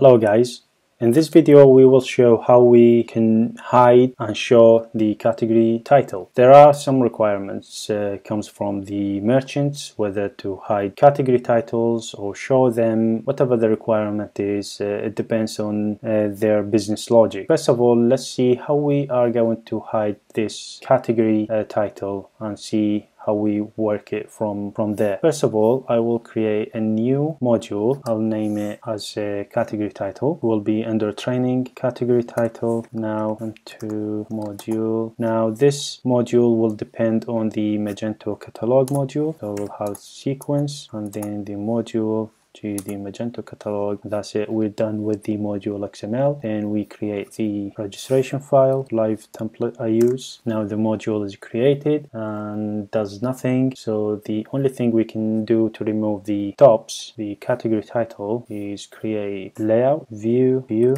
Hello guys, in this video we will show how we can hide and show the category title. There are some requirements uh, comes from the merchants whether to hide category titles or show them whatever the requirement is uh, it depends on uh, their business logic. First of all let's see how we are going to hide this category uh, title and see how we work it from from there. First of all I will create a new module. I'll name it as a category title. It will be under training category title. Now into module. Now this module will depend on the Magento catalog module. So we'll have sequence and then the module to the Magento catalog. That's it. We're done with the module XML. and we create the registration file, live template I use. Now the module is created and does nothing. So the only thing we can do to remove the tops, the category title is create layout, view, view,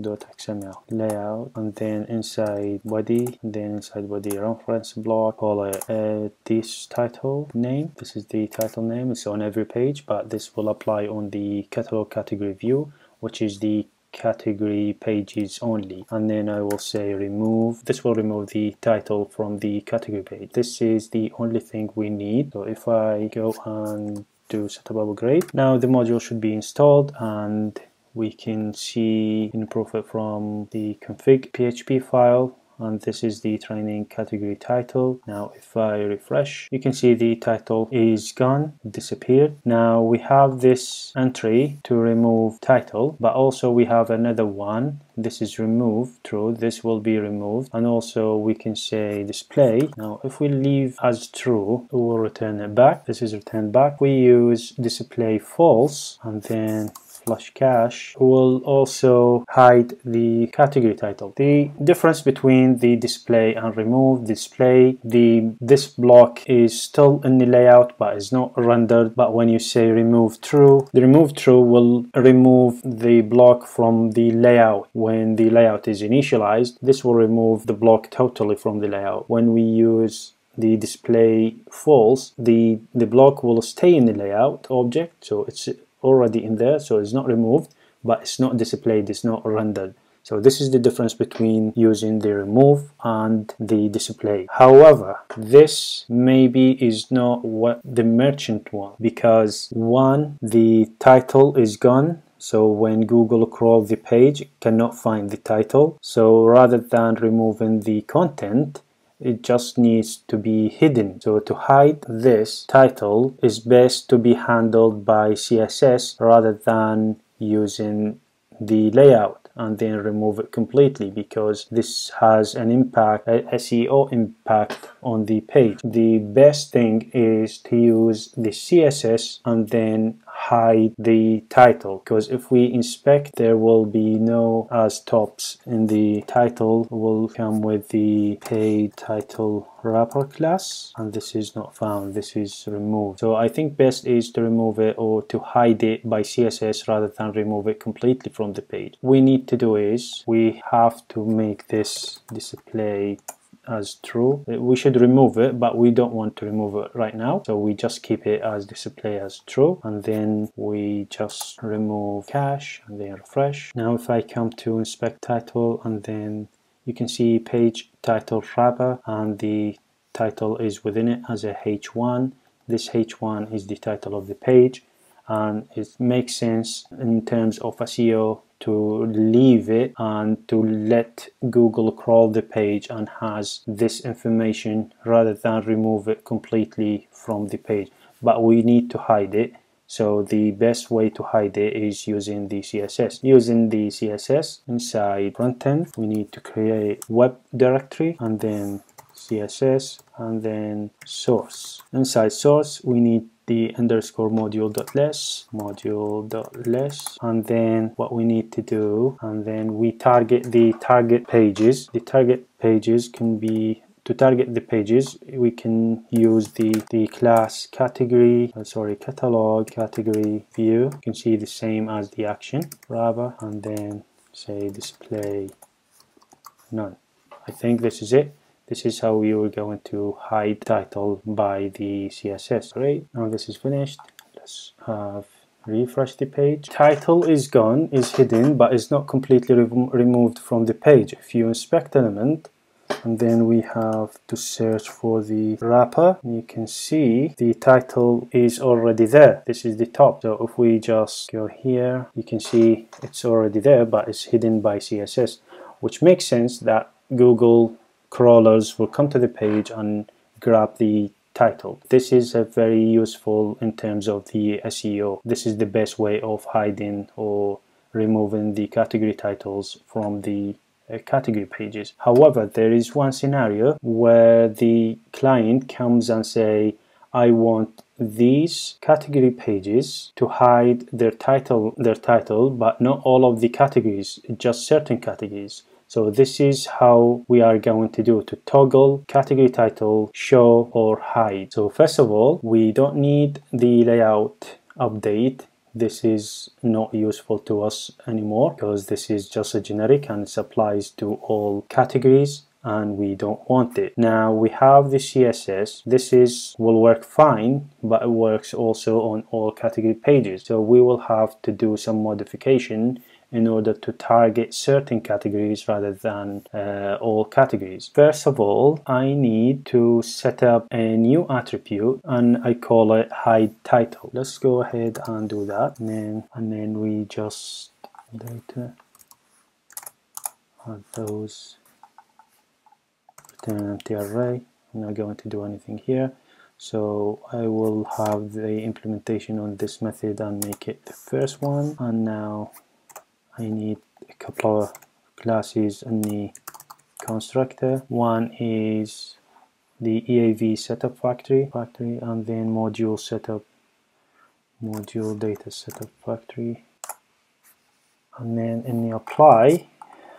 xml layout and then inside body then inside body reference block call it uh, this title name. This is the title name. It's on every page but this will apply on the catalog category view which is the category pages only. And then I will say remove this will remove the title from the category page. This is the only thing we need. So if I go and do setup upgrade now the module should be installed and we can see in profit from the config PHP file and this is the training category title. Now if I refresh you can see the title is gone disappeared. Now we have this entry to remove title but also we have another one. This is removed true this will be removed. And also we can say display. Now if we leave as true we will return it back. This is returned back. We use display false and then flush cache will also hide the category title. The difference between the display and remove display, the this block is still in the layout but is not rendered but when you say remove true, the remove true will remove the block from the layout. When the layout is initialized, this will remove the block totally from the layout. When we use the display false, the, the block will stay in the layout object, so it's already in there so it's not removed but it's not displayed it's not rendered so this is the difference between using the remove and the display. However, this maybe is not what the merchant wants because one, the title is gone. So when Google crawl the page, cannot find the title. So rather than removing the content, it just needs to be hidden. So to hide this title is best to be handled by CSS rather than using the layout and then remove it completely because this has an impact, a SEO impact on the page. The best thing is to use the CSS and then hide the title because if we inspect there will be no uh, as tops in the title will come with the page title wrapper class and this is not found this is removed. So I think best is to remove it or to hide it by CSS rather than remove it completely from the page. We need to do is we have to make this display as true. Uh, we should remove it but we don't want to remove it right now. So we just keep it as display as true and then we just remove cache and then refresh. Now if I come to inspect title and then you can see page title wrapper and the title is within it as a h1 this h1 is the title of the page and it makes sense in terms of SEO to leave it and to let Google crawl the page and has this information rather than remove it completely from the page but we need to hide it so the best way to hide it is using the CSS. Using the CSS inside frontend, we need to create web directory and then CSS and then source. Inside source, we need the underscore module dot less module dot less and then what we need to do and then we target the target pages. The target pages can be to target the pages we can use the the class category uh, sorry catalog category view. You can see the same as the action wrapper and then say display none. I think this is it this is how we were going to hide title by the CSS right now this is finished. Let's have refresh the page. Title is gone is hidden but it's not completely re removed from the page. If you inspect element and then we have to search for the wrapper you can see the title is already there. This is the top. So if we just go here you can see it's already there but it's hidden by css which makes sense that google crawlers will come to the page and grab the title. This is a very useful in terms of the SEO. This is the best way of hiding or removing the category titles from the uh, category pages. However, there is one scenario where the client comes and say, I want these category pages to hide their title their title but not all of the categories just certain categories so this is how we are going to do to toggle category title, show or hide. So first of all, we don't need the layout update. This is not useful to us anymore because this is just a generic and it applies to all categories and we don't want it. Now we have the CSS. This is will work fine, but it works also on all category pages. So we will have to do some modification in order to target certain categories rather than uh, all categories. First of all, I need to set up a new attribute and I call it hide title. Let's go ahead and do that and then, and then we just data add those return empty array. I'm not going to do anything here so I will have the implementation on this method and make it the first one and now I need a couple of classes in the constructor. One is the EAV setup factory, factory and then module setup, module data setup factory. And then in the apply,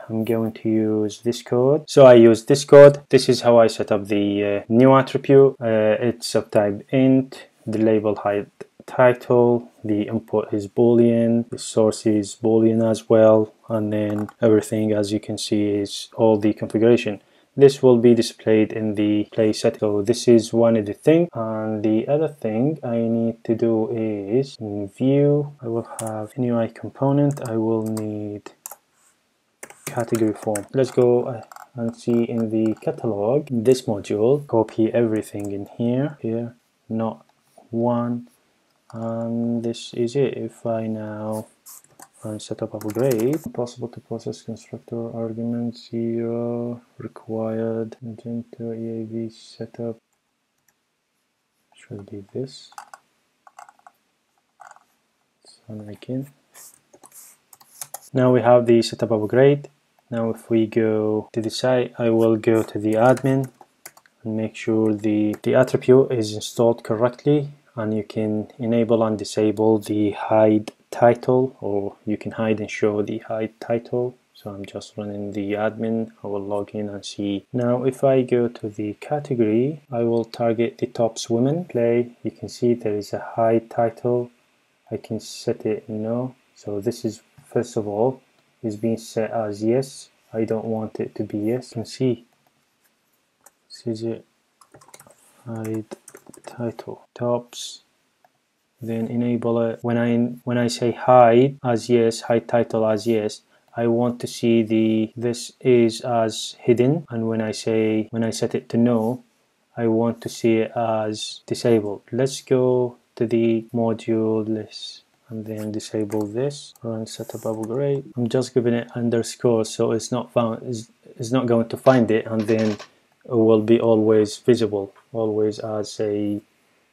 I'm going to use this code. So I use this code. This is how I set up the uh, new attribute. Uh, it's of type int, the label height title the input is boolean the source is boolean as well and then everything as you can see is all the configuration. This will be displayed in the play set so this is one of the thing and the other thing I need to do is in view. I will have a new UI component. I will need category form. Let's go uh, and see in the catalog. This module copy everything in here. Here not one and this is it. If I now set up upgrade possible to process constructor argument 0 required Magento EAV setup. Should be this. Run again now we have the setup upgrade now if we go to the site I will go to the admin and make sure the the attribute is installed correctly and you can enable and disable the hide title or you can hide and show the hide title. So I'm just running the admin. I will log in and see. Now if I go to the category I will target the top women play. You can see there is a hide title. I can set it no. So this is first of all is being set as yes. I don't want it to be yes. You can see. This is it. Hide title tops then enable it. When I when I say hide as yes hide title as yes I want to see the this is as hidden. And when I say when I set it to no I want to see it as disabled. Let's go to the module list and then disable this run setup upgrade I'm just giving it underscore so it's not found it's, it's not going to find it. And then will be always visible always as a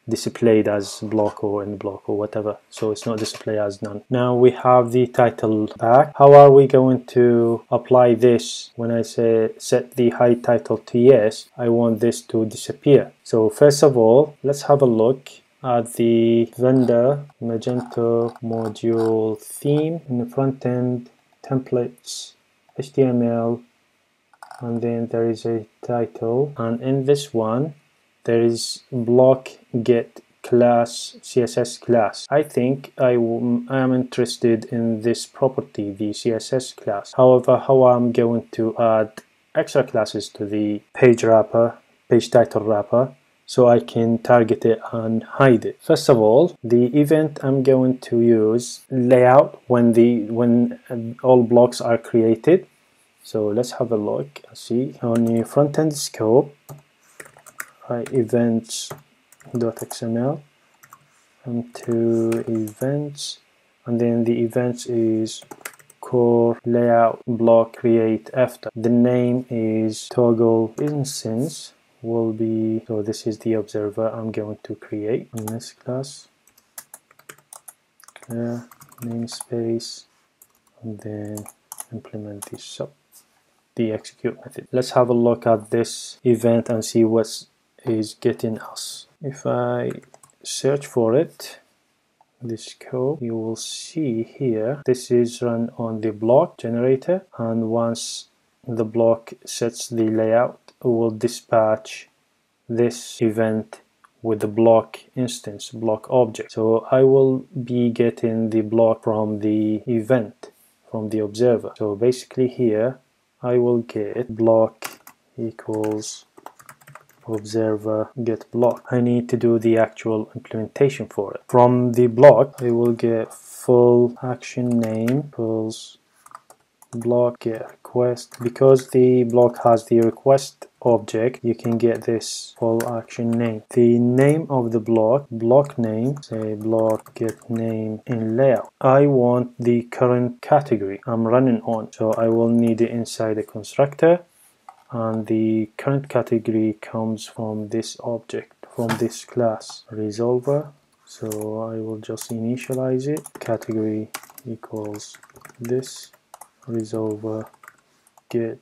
displayed as block or in block or whatever. So it's not displayed as none. Now we have the title back. How are we going to apply this? When I say set the hide title to yes I want this to disappear. So first of all let's have a look at the vendor Magento module theme in the front end templates HTML and then there is a title and in this one there is block get class css class i think I, I am interested in this property the css class however how i'm going to add extra classes to the page wrapper page title wrapper so I can target it and hide it. First of all, the event I'm going to use layout when the when all blocks are created. So let's have a look. See on the front end scope, write events.xml and to events, and then the events is core layout block create after. The name is toggle instance will be so this is the observer I'm going to create in this class clear namespace and then implement this sub the execute method let's have a look at this event and see what is getting us if I search for it this code you will see here this is run on the block generator and once the block sets the layout it will dispatch this event with the block instance, block object. So I will be getting the block from the event, from the observer. So basically here, I will get block equals observer get block. I need to do the actual implementation for it. From the block, I will get full action name equals block get request because the block has the request object you can get this full action name. The name of the block block name say block get name in layout. I want the current category I'm running on. So I will need it inside the constructor and the current category comes from this object from this class. Resolver. So I will just initialize it. Category equals this. Resolver get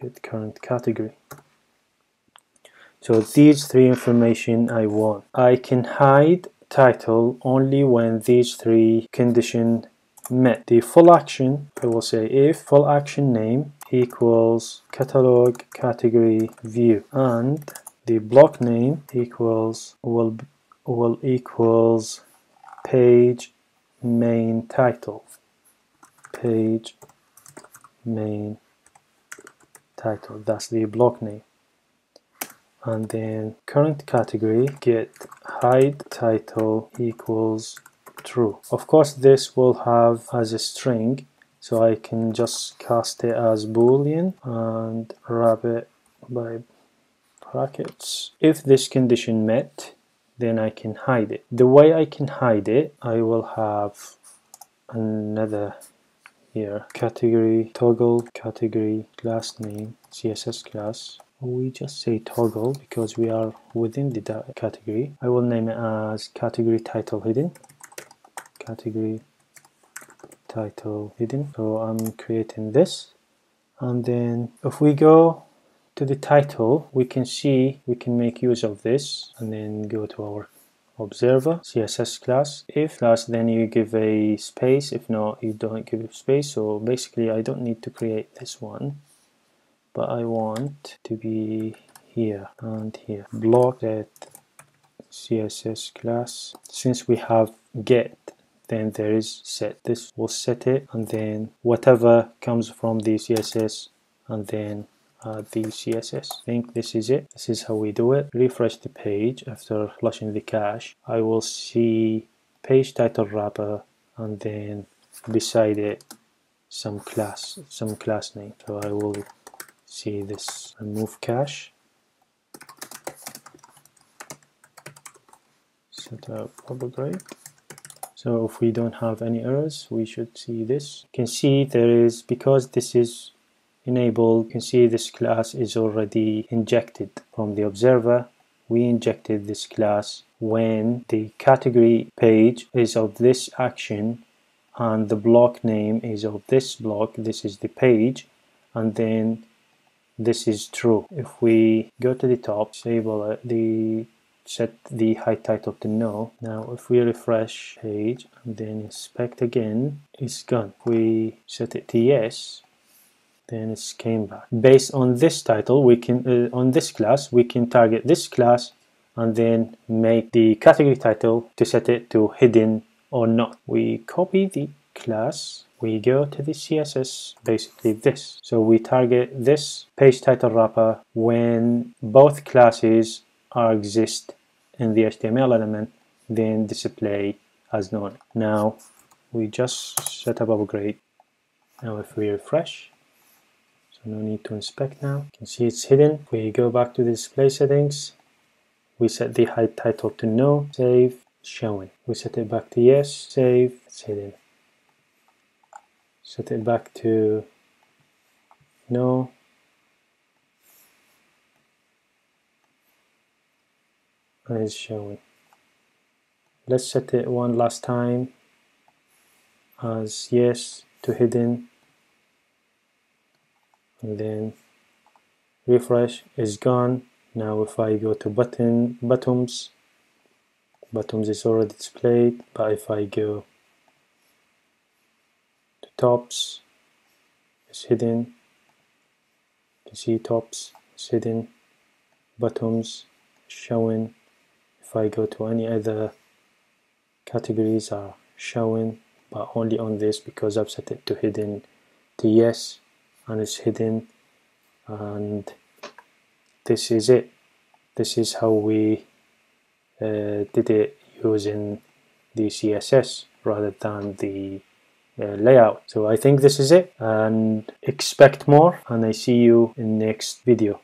get current category. So these three information I want. I can hide title only when these three condition met. The full action I will say if full action name equals catalog category view and the block name equals will will equals page main title. Page main title that's the block name and then current category get hide title equals true. Of course this will have as a string so I can just cast it as boolean and wrap it by brackets. If this condition met then I can hide it. The way I can hide it I will have another here category toggle category class name css class. We just say toggle because we are within the category. I will name it as category title hidden. Category title hidden. So i'm creating this. And then if we go to the title we can see we can make use of this and then go to our observer css class. If class then you give a space. If not you don't give a space. So basically I don't need to create this one but I want to be here and here. Block that css class. Since we have get then there is set. This will set it and then whatever comes from the css and then uh, the CSS. I think this is it. This is how we do it. Refresh the page after flushing the cache. I will see page title wrapper and then beside it some class, some class name. So I will see this remove cache. Set up break. So if we don't have any errors, we should see this. You can see there is, because this is enable you can see this class is already injected from the observer. We injected this class when the category page is of this action and the block name is of this block. This is the page. And then this is true. If we go to the top disable uh, the set the hide title to no. Now if we refresh page and then inspect again it's gone. If we set it to yes then it came back. Based on this title, we can uh, on this class, we can target this class and then make the category title to set it to hidden or not. We copy the class we go to the css basically this so we target this page title wrapper when both classes are exist in the html element then display as known now we just set up upgrade now if we refresh no need to inspect now. You can see it's hidden. We go back to the display settings we set the hide title to no save showing. We set it back to yes save it's hidden set it back to no. And it's showing. Let's set it one last time as yes to hidden and then refresh is gone. Now if I go to bottom bottoms bottoms is already displayed. But if I go to tops it's hidden. You see tops is hidden. Bottoms showing. If I go to any other categories are showing but only on this because I've set it to hidden to yes and it's hidden. And this is it. This is how we uh, did it using the CSS rather than the uh, layout. So I think this is it and expect more and I see you in next video